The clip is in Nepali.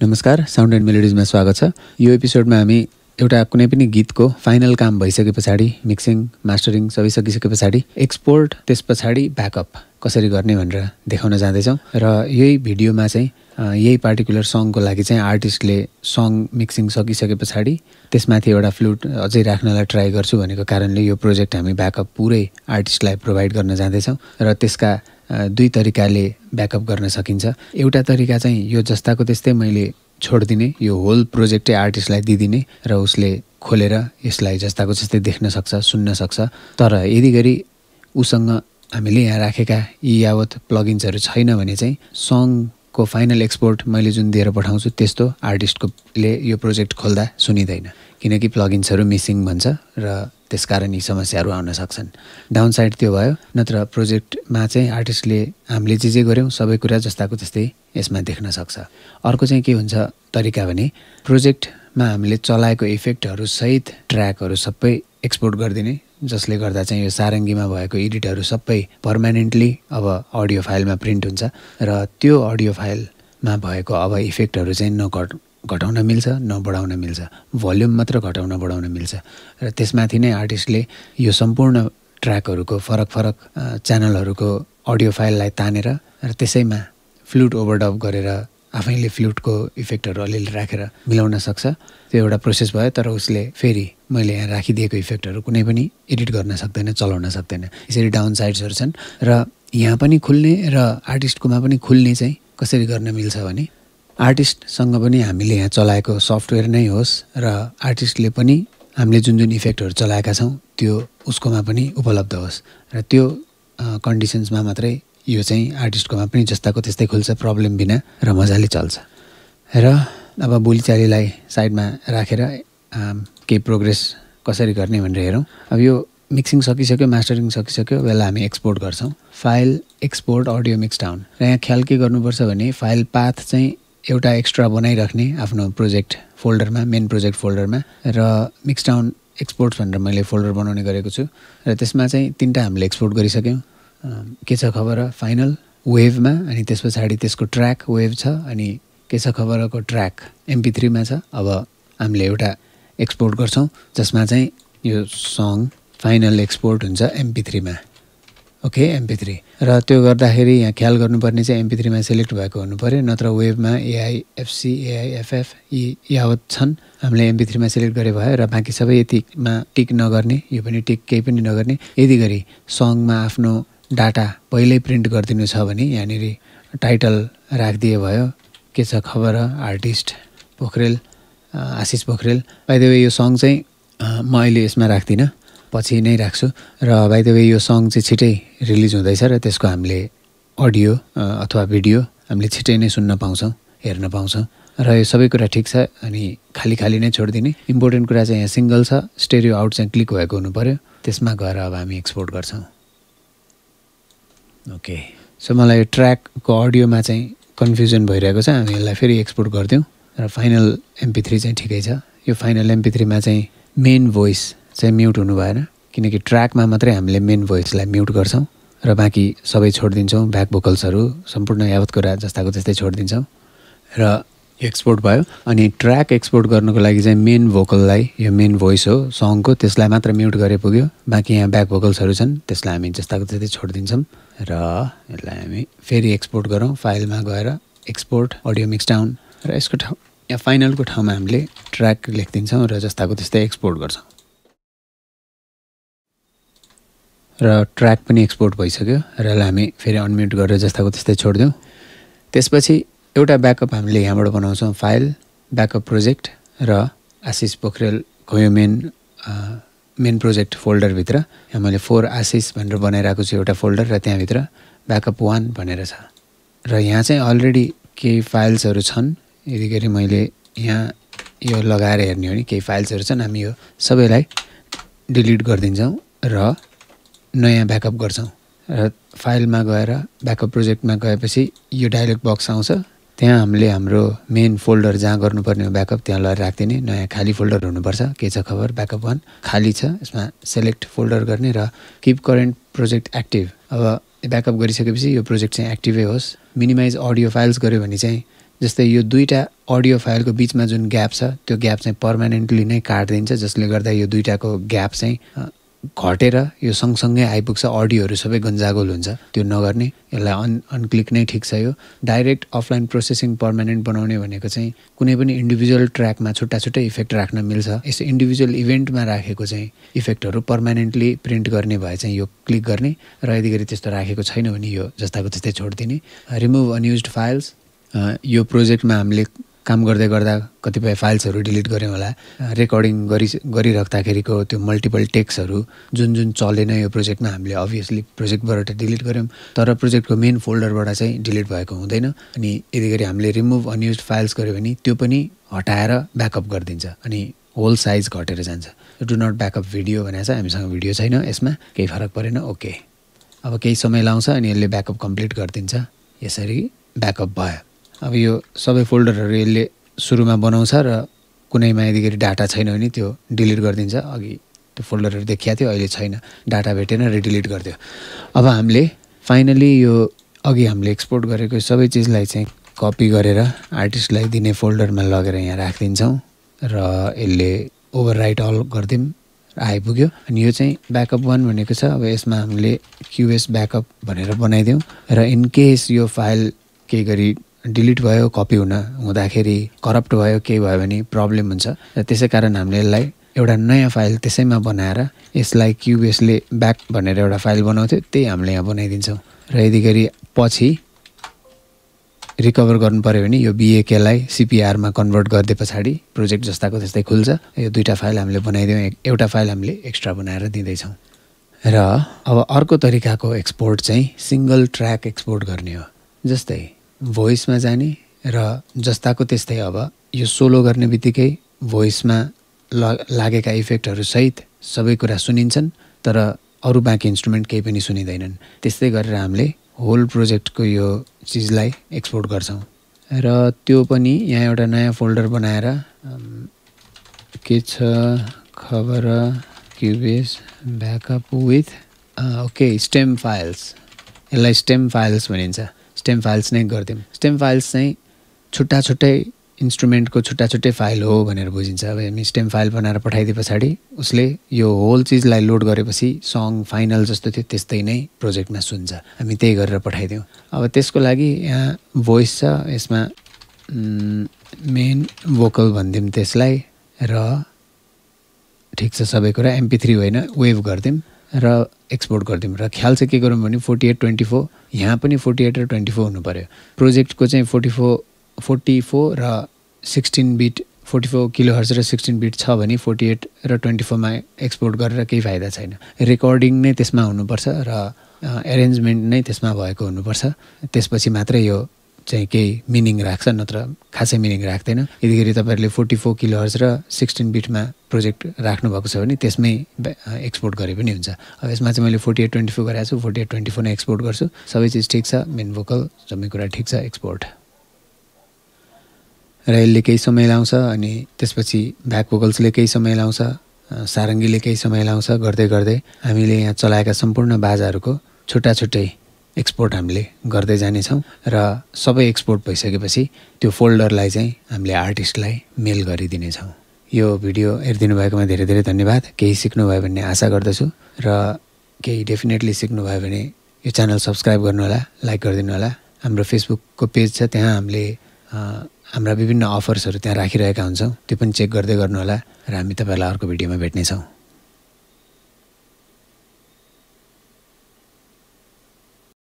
नमस्कार साउन्ड एन्ड मेलोडिजमा स्वागत छ। यो एपिसोडमा हामी एउटा कुनै पनि गीतको फाइनल काम भइसके पछाडि मिक्सिङ मास्टरिङ सबै सकिसके पछाडि एक्सपोर्ट त्यस पछाडि ब्याकअप कसरी गर्ने भनेर देखाउन जाँदैछौँ। र यही भिडियोमा चाहिँ यही पार्टिकुलर सङको लागि चाहिँ आर्टिस्टले सङ मिक्सिङ सकिसके पछाडि त्यसमाथि एउटा फ्लुट अझै राख्नलाई ट्राई गर्छु भनेको कारणले यो प्रोजेक्ट हामी ब्याकअप पुरै आर्टिस्टलाई प्रोभाइड गर्न जाँदैछौँ र त्यसका दुई तरिकाले ब्याकअप गर्न सकिन्छ। एउटा तरिका चाहिँ यो जस्ताको त्यस्तै मैले छोडिदिने यो होल प्रोजेक्टै आर्टिस्टलाई दिइदिने र उसले खोलेर यसलाई जस्ताको जस्तै देख्न सक्छ सुन्न सक्छ। तर यदि गरी उसँग हामीले यहाँ राखेका यी यावत प्लगिन्सहरू छैन भने चाहिँ सङको फाइनल एक्सपोर्ट मैले जुन दिएर पठाउँछु त्यस्तो आर्टिस्टकोले यो प्रोजेक्ट खोल्दा सुनिँदैन। किनकि प्लगिन्सहरू मिसिङ भन्छ र त्यसकारण यी समस्याहरू आउन सक्छन्। डाउन साइड त्यो भयो नत्र प्रोजेक्टमा चाहिँ आर्टिस्टले हामीले जे जे गऱ्यौँ सबै कुरा जस्ताको त्यस्तै यसमा देख्न सक्छ। अर्को चाहिँ के हुन्छ तरिका भने प्रोजेक्टमा हामीले चलाएको इफेक्टहरू सहित ट्र्याकहरू सबै एक्सपोर्ट गरिदिने जसले गर्दा चाहिँ यो सारङ्गीमा भएको एडिटहरू सबै पर्मानेन्टली अब अडियो फाइलमा प्रिन्ट हुन्छ र त्यो अडियो फाइलमा भएको अब इफेक्टहरू चाहिँ नकट घटाउन मिल्छ न बढाउन मिल्छ। भोल्युम मात्र घटाउन बढाउन मिल्छ। र त्यसमाथि नै आर्टिस्टले यो सम्पूर्ण ट्र्याकहरूको फरक फरक च्यानलहरूको अडियो फाइललाई तानेर र त्यसैमा फ्लुट ओभरडप गरेर आफैले फ्लुटको इफेक्टहरू अलिअलि राखेर मिलाउन सक्छ। त्यो एउटा प्रोसेस भयो तर उसले फेरि मैले यहाँ राखिदिएको इफेक्टहरू कुनै पनि एडिट गर्न सक्दैन चलाउन सक्दैन। यसरी डाउन साइड्सहरू छन् र यहाँ पनि खुल्ने र आर्टिस्टकोमा पनि खुल्ने चाहिँ कसरी गर्न मिल्छ भने आर्टिस्टसँग पनि हामीले यहाँ चलाएको सफ्टवेयर नै होस् र आर्टिस्टले पनि हामीले जुन जुन इफेक्टहरू चलाएका छौँ त्यो उसकोमा पनि उपलब्ध होस्। र त्यो कन्डिसन्समा मात्रै यो चाहिँ आर्टिस्टकोमा पनि जस्ताको त्यस्तै खुल्छ प्रब्लम बिना र मजाले चल्छ। र अब बोलीचालीलाई साइडमा राखेर केही प्रोग्रेस कसरी गर्ने भनेर हेरौँ। अब यो मिक्सिङ सकिसक्यो मास्टरिङ सकिसक्यो बेला हामी एक्सपोर्ट गर्छौँ। File export audio mix down र यहाँ ख्याल के गर्नुपर्छ भने फाइल पाथ चाहिँ एउटा एक्स्ट्रा बनाइराख्ने आफ्नो प्रोजेक्ट फोल्डरमा मेन प्रोजेक्ट फोल्डरमा र मिक्स डाउन एक्सपोर्ट्स भनेर मैले फोल्डर बनाउने गरेको छु। र त्यसमा चाहिँ तिनवटा हामीले एक्सपोर्ट गरिसक्यौँ। के छ खबर फाइनल वेभमा अनि त्यस पछाडि त्यसको ट्र्याक वेभ छ अनि के छ खबरको ट्र्याक एमपी थ्रीमा छ? अब हामीले एउटा एक्सपोर्ट गर्छौँ जसमा चाहिँ यो सङ फाइनल एक्सपोर्ट हुन्छ एमपी थ्रीमा ओके एमपी थ्री र त्यो गर्दाखेरि यहाँ ख्याल गर्नुपर्ने चाहिँ एमपी थ्रीमा सेलेक्ट भएको हुनु पऱ्यो नत्र वेबमा एआइएफसी एआइएफएफ यी यावत छन्। हामीले एमपी थ्रीमा सेलेक्ट गरे भयो र बाँकी सबै यतिमा टिक नगर्ने यो पनि टिक केही पनि नगर्ने। यदि गरी सङमा आफ्नो डाटा पहिल्यै प्रिन्ट गरिदिनु छ भने यहाँनिर टाइटल राखिदिए भयो। के छ खबर? Artist Pokharel Ashish Pokharel. By the way यो सङ चाहिँ म अहिले यसमा राख्दिनँ। पछि नै राख्छु। र बाई द वे यो सङ चाहिँ छिटै रिलिज हुँदैछ र त्यसको हामीले अडियो अथवा भिडियो हामीले छिटै नै सुन्न पाउँछौँ हेर्न पाउँछौँ। र यो सबै कुरा ठिक छ अनि खाली खाली नै छोडिदिने। इम्पोर्टेन्ट कुरा चाहिँ यहाँ सिङ्गल छ। स्टेरियो आउट चाहिँ क्लिक भएको हुनु पऱ्यो त्यसमा गएर अब हामी एक्सपोर्ट गर्छौँ। ओके सो मलाई ट्र्याकको अडियोमा चाहिँ कन्फ्युजन भइरहेको छ। हामी यसलाई फेरि एक्सपोर्ट गरिदिउँ र फाइनल एमपी थ्री चाहिँ ठिकै छ। यो फाइनल एमपी थ्रीमा चाहिँ मेन भोइस चाहिँ म्युट हुनु भएन। किनकि ट्र्याकमा मात्रै हामीले मेन भोइसलाई म्युट गर्छौँ। र बाँकी सबै छोडिदिन्छौँ। ब्याक भोकल्सहरू सम्पूर्ण यावत कुरा जस्ताको त्यस्तै छोडिदिन्छौँ। र एक्सपोर्ट भयो अनि ट्र्याक एक्सपोर्ट गर्नुको लागि चाहिँ मेन भोकललाई यो मेन भोइस हो सङको त्यसलाई मात्र म्युट गरे पुग्यो। बाँकी यहाँ ब्याक भोकल्सहरू छन् त्यसलाई हामी जस्ताको त्यस्तै छोडिदिन्छौँ र यसलाई हामी फेरि एक्सपोर्ट गरौँ फाइलमा गएर एक्सपोर्ट अडियो मिक्स डाउन र यसको ठाउँ यहाँ फाइनलको ठाउँमा हामीले ट्र्याक लेखिदिन्छौँ र जस्ताको त्यस्तै एक्सपोर्ट गर्छौँ। र ट्र्याक पनि एक्सपोर्ट भइसक्यो र यसलाई हामी फेरि अनम्युट गरेर जस्ताको त्यस्तै छोडिदिउँ। त्यसपछि एउटा ब्याकअप हामीले यहाँबाट बनाउँछौँ फाइल ब्याकअप प्रोजेक्ट र आशिष पोखरेलको यो मेन मेन प्रोजेक्ट फोल्डरभित्र यहाँ मैले फोर आशिष भनेर बनाइरहेको छु एउटा फोल्डर र त्यहाँभित्र ब्याकअप वान भनेर छ। र यहाँ चाहिँ अलरेडी केही फाइल्सहरू छन्। यदि गरी मैले यहाँ यो लगाएर हेर्ने हो भने केही फाइल्सहरू छन्। हामी यो सबैलाई डिलिट गरिदिन्छौँ र नयाँ ब्याकअप गर्छौँ। र फाइलमा गएर ब्याकअप प्रोजेक्टमा गएपछि यो डाइलेक्ट बक्स आउँछ। त्यहाँ हामीले हाम्रो मेन फोल्डर जहाँ गर्नुपर्ने हो ब्याकअप त्यहाँ लगेर राखिदिने। नयाँ खाली फोल्डर हुनुपर्छ। के छ खबर? ब्याकअप वान खाली छ। यसमा सेलेक्ट फोल्डर गर्ने र किप करेन्ट प्रोजेक्ट एक्टिभ अब ब्याकअप गरिसकेपछि यो प्रोजेक्ट चाहिँ एक्टिभै होस्। मिनिमाइज अडियो फाइल्स गऱ्यो भने चाहिँ जस्तै यो दुईवटा अडियो फाइलको बिचमा जुन ग्याप छ त्यो ग्याप चाहिँ पर्मानेन्टली नै काटिदिन्छ जसले गर्दा यो दुइटाको ग्याप चाहिँ घटेर यो सँगसँगै आइपुग्छ अडियोहरू सबै गन्जागोल हुन्छ। त्यो नगर्ने यसलाई अन अनक्लिक नै ठिक छ यो। डाइरेक्ट अफलाइन प्रोसेसिङ पर्मानेन्ट बनाउने भनेको चाहिँ कुनै पनि इन्डिभिजुअल ट्र्याकमा छुट्टा छुट्टै इफेक्ट राख्न मिल्छ। यसो इन्डिभिजुअल इभेन्टमा राखेको चाहिँ इफेक्टहरू पर्मानेन्टली प्रिन्ट गर्ने भए चाहिँ यो क्लिक गर्ने र यदि गरी त्यस्तो राखेको छैन भने यो जस्ताको त्यस्तै छोडिदिने। रिमुभ अनयुज फाइल्स यो प्रोजेक्टमा हामीले काम गर्दै गर्दा कतिपय फाइल्सहरू डिलिट गऱ्यौँ होला। रेकर्डिङ गरि गरिराख्दाखेरिको त्यो मल्टिपल टेक्सहरू जुन जुन चलेन यो प्रोजेक्टमा हामीले अभियसली प्रोजेक्टबाट डिलिट गऱ्यौँ। तर प्रोजेक्टको मेन फोल्डरबाट चाहिँ डिलिट भएको हुँदैन। अनि यदि गरी हामीले रिमुभ अनयुज फाइल्स गऱ्यो भने त्यो पनि हटाएर ब्याकअप गरिदिन्छ। अनि होल साइज घटेर जान्छ। डु नट ब्याकअप भिडियो भनेको छ हामीसँग भिडियो छैन यसमा केही फरक परेन ओके अब केही समय लाउँछ अनि यसले ब्याकअप कम्प्लिट गरिदिन्छ। यसरी ब्याकअप भयो। अब यो सबै फोल्डरहरू यसले सुरुमा बनाउँछ र कुनैमा यदि डाटा छैन भने त्यो डिलिट गरिदिन्छ। अघि त्यो फोल्डरहरू देखिया थियो अहिले छैन। डाटा भेटेन र डिलिट गरिदियो। अब हामीले फाइनली यो अघि हामीले एक्सपोर्ट गरेको सबै चिजलाई चाहिँ कपी गरेर आर्टिस्टलाई दिने फोल्डरमा लगेर यहाँ राखिदिन्छौँ र यसले ओभर राइट अल गरिदिउँ आइपुग्यो। अनि यो चाहिँ ब्याकअप वान भनेको छ। अब यसमा हामीले क्युएस ब्याकअप भनेर बनाइदिउँ। र इनकेस यो फाइल केही गरी डिलिट भयो कपी हुन हुँदाखेरि करप्ट भयो केही भयो भने प्रब्लम हुन्छ। र त्यसै कारण हामीले यसलाई एउटा नयाँ फाइल त्यसैमा बनाएर यसलाई क्युबेसले ब्याक भनेर एउटा फाइल बनाउँथ्यो त्यही हामीले यहाँ बनाइदिन्छौँ। र यदि गरी पछि रिकभर गर्नु पऱ्यो भने यो बिएकेलाई सिपिआरमा कन्भर्ट गरिदिए पछाडि प्रोजेक्ट जस्ताको त्यस्तै खुल्छ। यो दुईवटा फाइल हामीले बनाइदियौँ एउटा फाइल हामीले एक्स्ट्रा बनाएर दिँदैछौँ। र अब अर्को तरिकाको एक्सपोर्ट चाहिँ सिङ्गल ट्र्याक एक्सपोर्ट गर्ने हो। जस्तै भोइसमा जाने र जस्ताको त्यस्तै अब यो सोलो गर्ने बित्तिकै भोइसमा लागेका इफेक्टहरू सहित सबै कुरा सुनिन्छन् तर अरू बाँकी इन्स्ट्रुमेन्ट केही पनि सुनिँदैनन्। त्यस्तै गरेर हामीले होल प्रोजेक्टको यो चिजलाई एक्सपोर्ट गर्छौँ। र त्यो पनि यहाँ एउटा नयाँ फोल्डर बनाएर के छ खबर Cubase backup with okay stem files यसलाई स्टेम फाइल्स भनिन्छ। स्टेम फाइल्स नै गरिदिउँ। स्टेम फाइल्स चाहिँ छुट्टा छुट्टै इन्स्ट्रुमेन्टको छुट्टा छुट्टै फाइल हो भनेर बुझिन्छ। अब हामी स्टेम फाइल बनाएर पठाइदिए पछाडि उसले यो होल चिजलाई लोड गरेपछि सङ फाइनल जस्तो थियो त्यस्तै नै प्रोजेक्टमा सुन्छ। हामी त्यही गरेर पठाइदिउँ। अब त्यसको लागि यहाँ भोइस छ यसमा मेन भोकल भनिदिउँ त्यसलाई र ठिक छ सबै कुरा। एमपी थ्री होइन वेभ गरिदिउँ। र एक्सपोर्ट गरिदिउँ र ख्याल चाहिँ के गरौँ भने फोर्टी एट ट्वेन्टी फोर यहाँ पनि फोर्टी एट र ट्वेन्टी फोर हुनु पऱ्यो प्रोजेक्टको चाहिँ फोर्टी फोर फोर्टी फोर र sixteen bit forty four kilohertz र सिक्सटिन बिट छ भने फोर्टी एट र ट्वेन्टी फोरमा एक्सपोर्ट गरेर केही फाइदा छैन। रेकर्डिङ नै त्यसमा हुनुपर्छ र एरेन्जमेन्ट नै त्यसमा भएको हुनुपर्छ। त्यसपछि मात्रै यो चाहिँ केही मिनिङ राख्छ नत्र खासै मिनिङ राख्दैन। यदिखेरि तपाईँहरूले फोर्टी फोर किलो हर्स र सिक्सटिन बिटमा प्रोजेक्ट राख्नुभएको छ भने त्यसमै एक्सपोर्ट गरे पनि हुन्छ। अब यसमा चाहिँ मैले फोर्टी एट ट्वेन्टी फोर गरेको छु फोर्टी एट ट्वेन्टी फोर नै एक्सपोर्ट गर्छु। सबै चिज ठिक छ मेन भोकल जम्मै कुरा ठिक छ एक्सपोर्ट र यसले केही समय लाउँछ अनि त्यसपछि ब्याक भोकल्सले केही समय लाउँछ सारङ्गीले केही समय लाउँछ गर्दै गर्दै। हामीले यहाँ चलाएका सम्पूर्ण बाजाहरूको छुट्टा छुट्टै एक्सपोर्ट हामीले गर्दै जानेछौँ र सबै एक्सपोर्ट भइसकेपछि त्यो फोल्डरलाई चाहिँ हामीले आर्टिस्टलाई मेल गरिदिनेछौँ। यो भिडियो हेरिदिनु भएकोमा धेरै धेरै धन्यवाद। केही सिक्नुभयो भन्ने आशा गर्दछु र केही डेफिनेटली सिक्नुभयो भने यो च्यानल सब्सक्राइब गर्नु होला लाइक गरिदिनु होला हाम्रो फेसबुकको पेज छ त्यहाँ हामीले हाम्रा विभिन्न अफर्सहरू त्यहाँ राखिरहेका हुन्छौँ। त्यो पनि चेक गर्दै गर्नुहोला र हामी तपाईँहरूलाई अर्को भिडियोमा भेट्नेछौँ।